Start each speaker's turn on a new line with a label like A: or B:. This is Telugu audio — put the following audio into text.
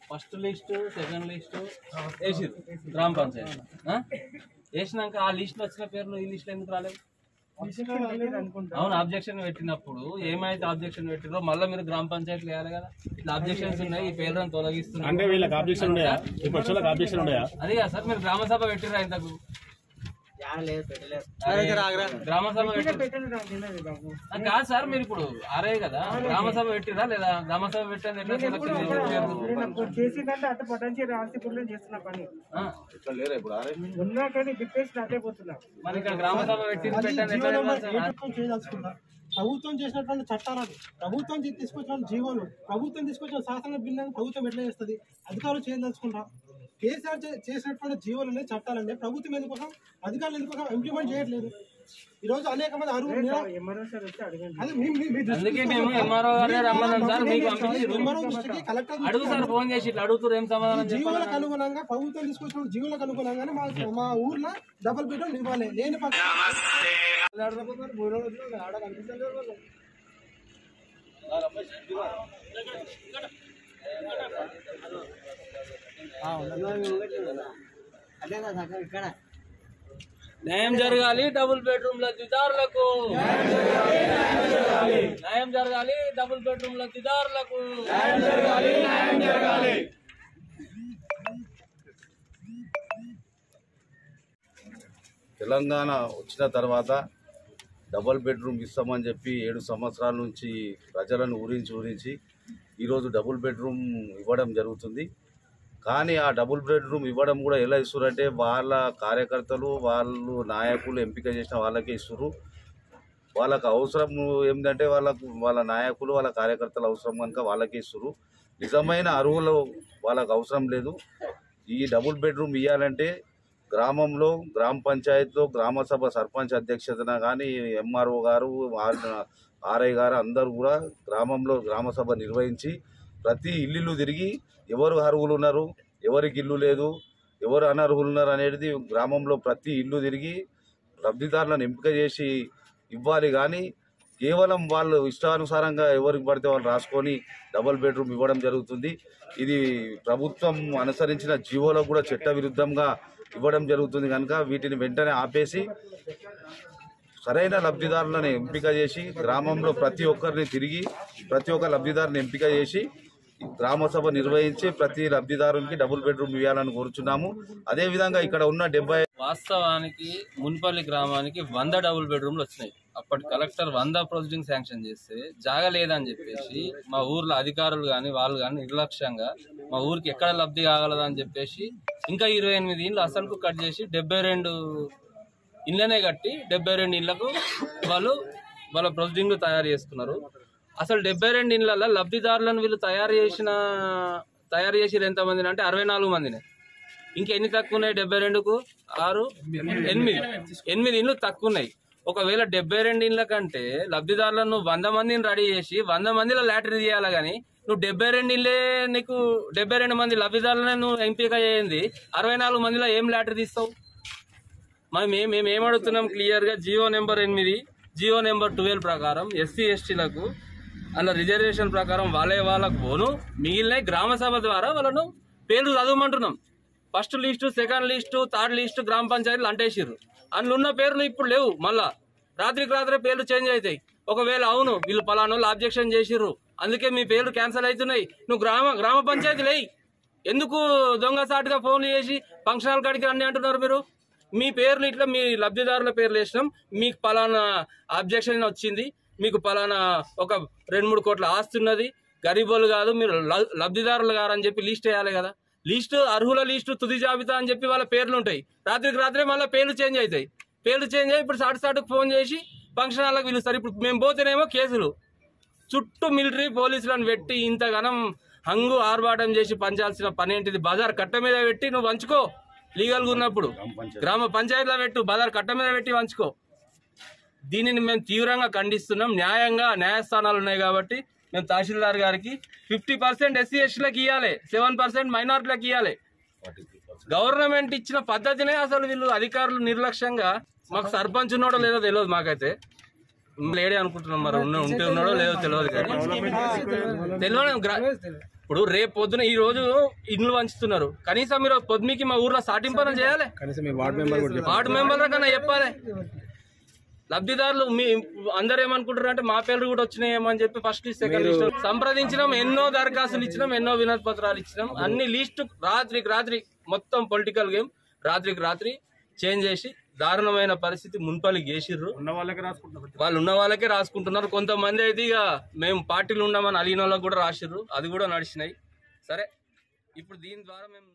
A: ఫస్ట్ లిస్ట్ సెకండ్ లిస్ట్ వేసిరు గ్రామ పంచాయతీ? వేసినాక ఆ లిస్ట్ వచ్చిన పేరు ఈ లిస్ట్ ఎందుకు రాలేదు? అవును అబ్జెక్షన్ పెట్టినప్పుడు ఏమైతే అబ్జెక్షన్ పెట్టిరో మళ్ళీ మీరు గ్రామ పంచాయతీలు వేయాలి కదా? ఇట్లా అబ్జెక్షన్స్ ఉన్నాయి ఈ పేర్లను తొలగిస్తున్నారు.
B: అంటే వీళ్ళకి ఉన్నాయా?
A: అదే కదా సార్ మీరు గ్రామ సభ పెట్టిరా ఇంతకు అరే, గ్రామ సభ పెట్టిర్రు. ఆ, కాదు సార్ మీరు ఇప్పుడు అరే కదా. గ్రామ సభ పెట్టిరా లేదా? గ్రామ సభ మరి ఇక్కడ గ్రామ సభ పెట్టి?
C: ప్రభుత్వం చేసినటువంటి చట్టాలను ప్రభుత్వం తీసుకొచ్చిన జీవోలు ప్రభుత్వం తీసుకొచ్చిన శాసన బిల్లులను ప్రభుత్వం ఎట్లా చేస్తుంది? అధికారులు చేయదలుచుకుంటా కేసీఆర్ చేసినటువంటి జీవోలని చట్టాలని ప్రభుత్వం ఎందుకోసం? అధికారులు ఎందుకోసం ఇంప్లిమెంట్ చేయట్లేదు? ఈ రోజు అనేక మంది జీవోలకు అనుగుణంగా ప్రభుత్వం తీసుకొచ్చిన జీవోలకు అనుగుణంగానే మా మా ఊర్లో డబుల్ బెడ్రూమ్ ఇవ్వాలి. లేని పక్షం
A: న్యాయం జరగాలి డబుల్ బెడ్రూమ్ల లబ్ధిదారులకు న్యాయం జరగాలి డబుల్ బెడ్రూమ్ల లబ్ధిదారులకు
D: తెలంగాణ వచ్చిన తర్వాత డబల్ బెడ్రూమ్ ఇస్తామని చెప్పి ఏడు సంవత్సరాల నుంచి ప్రజలను ఊరించి ఊరించి ఈరోజు డబుల్ బెడ్రూమ్ ఇవ్వడం జరుగుతుంది. కానీ ఆ డబుల్ బెడ్రూమ్ ఇవ్వడం కూడా ఎలా ఇస్తున్నారంటే వాళ్ళ కార్యకర్తలు వాళ్ళు నాయకులు ఎంపిక చేసిన వాళ్ళకే ఇస్తున్నారు వాళ్ళకు అవసరం ఏంటంటే వాళ్ళకు వాళ్ళ నాయకులు వాళ్ళ కార్యకర్తలు అవసరం కనుక వాళ్ళకే ఇస్తున్నారు నిజమైన అరువులు వాళ్ళకు అవసరం లేదు. ఈ డబుల్ బెడ్రూమ్ ఇవ్వాలంటే గ్రామంలో గ్రామ పంచాయత్లో గ్రామ సభ సర్పంచ్ అధ్యక్షతన కానీ ఎంఆర్ఓ గారు ఆర్ఐ గారు అందరూ కూడా గ్రామంలో గ్రామ సభ నిర్వహించి ప్రతి ఇల్లు తిరిగి ఎవరు అర్హులు ఉన్నారు ఎవరికి ఇల్లు లేదు ఎవరు అనర్హులు ఉన్నారు అనేది గ్రామంలో ప్రతి ఇల్లు తిరిగి లబ్ధిదారులను ఎంపిక చేసి ఇవ్వాలి కానీ కేవలం వాళ్ళు ఇష్టానుసారంగా ఎవరికి పడితే వాళ్ళు రాసుకొని డబుల్ బెడ్రూమ్ ఇవ్వడం జరుగుతుంది. ఇది ప్రభుత్వం అనుసరించిన జీవోలో కూడా చట్ట విరుద్ధంగా ఇవ్వడం జరుగుతుంది కనుక వీటిని వెంటనే ఆపేసి సరైన లబ్ధిదారులను ఎంపిక చేసి గ్రామంలో ప్రతి ఒక్కరిని తిరిగి ప్రతి ఒక్క లబ్ధిదారుని ఎంపిక చేసి గ్రామ సభ నిర్వహించి ప్రతి లబ్ధిదారునికి డబుల్ బెడ్రూమ్ ఇవ్వాలని కోరుచున్నాము. అదేవిధంగా ఇక్కడ ఉన్న డెబ్బై
A: వాస్తవానికి మున్పల్లి గ్రామానికి వంద డబుల్ బెడ్రూమ్లు వచ్చినాయి. అప్పటి కలెక్టర్ వంద ప్రొసీడింగ్ శాంక్షన్ చేస్తే జాగా లేదని చెప్పేసి మా ఊర్లో అధికారులు కానీ వాళ్ళు కానీ నిర్లక్ష్యంగా మా ఊరికి ఎక్కడ లబ్ధి కాగలదని చెప్పేసి ఇంకా ఇరవై ఎనిమిది ఇండ్లు అసలుకు కట్ చేసి డెబ్బై రెండు ఇళ్ళనే కట్టి డెబ్బై రెండు ఇళ్ళకు వాళ్ళు వాళ్ళ ప్రొసీడింగ్ తయారు చేసుకున్నారు అసలు డెబ్బై రెండు ఇళ్ళల్లో లబ్ధిదారులను వీళ్ళు తయారు చేసిన తయారు చేసి ఎంతమందిని అంటే అరవై నాలుగు మందిని. ఇంకా ఎన్ని తక్కువ ఉన్నాయి డెబ్బై రెండుకు? ఆరు? ఎనిమిది. ఎనిమిది ఇండ్లు తక్కువ ఉన్నాయి ఒకవేళ డెబ్బై రెండు ఇండ్ల కంటే లబ్ధిదారులను నువ్వు వంద మందిని రెడీ చేసి వంద మందిలో లాటరీ తీయాలి కానీ నువ్వు డెబ్బై రెండు ఇళ్ళే నీకు డెబ్బై రెండు మంది లబ్ధిదారులనే నువ్వు ఎంపిక చేయింది అరవై నాలుగు మందిలో ఏం లాటరీ తీస్తావు? మరి మేము మేము ఏం అడుగుతున్నాం క్లియర్గా జియో నెంబర్ ఎనిమిది జియో నెంబర్ ట్వెల్వ్ ప్రకారం ఎస్సీ ఎస్టీలకు అలా రిజర్వేషన్ ప్రకారం వాళ్ళే వాళ్ళకు పోను. మిగిలిన గ్రామ సభ ద్వారా వాళ్ళను పేర్లు చదవమంటున్నాం. First list second list third list గ్రామ పంచాయతీలు అంటేసిర్రు. అందులో ఉన్న పేర్లు ఇప్పుడు లేవు మళ్ళా. రాత్రికి రాత్రి పేర్లు చేంజ్ అవుతాయి ఒకవేళ అవును వీళ్ళు పలానా వాళ్ళు అబ్జెక్షన్ చేసిర్రు. అందుకే మీ పేర్లు క్యాన్సిల్ అవుతున్నాయి. నువ్వు గ్రామ గ్రామ పంచాయతీలు వేయి ఎందుకు దొంగసాటుగా ఫోన్లు చేసి ఫంక్షన్ హాల్ కాడికి రండి అంటున్నారు మీరు? మీ పేర్లు ఇట్లా మీ లబ్ధిదారుల పేర్లు వేసినాం. మీకు పలానా అబ్జెక్షన్ వచ్చింది. మీకు పలానా ఒక రెండు మూడు కోట్ల ఆస్తి ఉన్నది. గరీబోలు కాదు మీరు లబ్ధిదారులు కారని చెప్పి లిస్ట్ వేయాలి కదా. లిస్ట్ అర్హుల లిస్టు తుది జాబితా అని చెప్పి వాళ్ళ పేర్లు ఉంటాయి. రాత్రికి రాత్రే మళ్ళీ పేర్లు చేంజ్ అవుతాయి. పేర్లు చేంజ్ అయ్యి ఇప్పుడు సాటు సాటుకు ఫోన్ చేసి ఫంక్షన్ హాల్కి పిలుస్తారు. ఇప్పుడు మేము పోతేనేమో కేసులు. చుట్టూ మిలిటరీ పోలీసులను పెట్టి ఇంతగానం హంగు ఆర్భాటం చేసి పంచాల్సిన పని ఏంటిది? బజార్ కట్ట మీద పెట్టి నువ్వు పంచుకో. లీగల్గా ఉన్నప్పుడు. గ్రామ పంచాయతీలో పెట్టు బజార్ కట్ట మీద పెట్టి వంచుకో దీనిని మేము తీవ్రంగా ఖండిస్తున్నాం. న్యాయంగా న్యాయస్థానాలు ఉన్నాయి కాబట్టి మేము తహసీల్దార్ గారికి ఫిఫ్టీ పర్సెంట్ ఎస్సీ ఎస్టీలకు ఇవ్వాలి సెవెన్ పర్సెంట్ మైనార్టీలకు ఇవ్వాలి గవర్నమెంట్ ఇచ్చిన పద్ధతినే అసలు వీళ్ళు అధికారులు నిర్లక్ష్యంగా మాకు సర్పంచ్ ఉన్నాడో లేదో తెలియదు మాకైతే. లేడే అనుకుంటున్నాం మరి ఉన్న ఉంటే ఉన్నాడో లేదో తెలియదు కానీ తెలియదు. గ్రా- ఇప్పుడు రేపు పొద్దున ఈ రోజు ఇండ్లు పంచుతున్నారు. కనీసం మీరు పొద్దుమికి మా ఊర్లో సాటింపన చేయాలి.
E: వార్డ్ మెంబర్
A: కన్నా చెప్పాలి. లబ్ధిదారులు మీ అందరు ఏమనుకుంటారు అంటే మా పేర్లు కూడా వచ్చినాయేమో అని చెప్పి ఫస్ట్ లిస్ట్ సెకండ్ లిస్ట్ సంప్రదించినాం ఎన్నో దరఖాస్తులు ఇచ్చినాం ఎన్నో వినతి పత్రాలు ఇచ్చినాం. అన్ని లిస్ట్ రాత్రికి రాత్రి మొత్తం పొలిటికల్ గేమ్ రాత్రికి రాత్రి చేంజ్ చేసి దారుణమైన పరిస్థితి మున్పల్లికి చేసిర్రు.
B: ఉన్న వాళ్ళకి రాసుకుంటున్నారు
A: వాళ్ళు ఉన్న వాళ్ళకే రాసుకుంటున్నారు. కొంతమంది అయితే ఇక మేము పార్టీలు ఉన్నామని అలిగిన వాళ్ళకి కూడా రాసిర్రు. అది కూడా నడిచినాయి. సరే ఇప్పుడు దీని ద్వారా మేము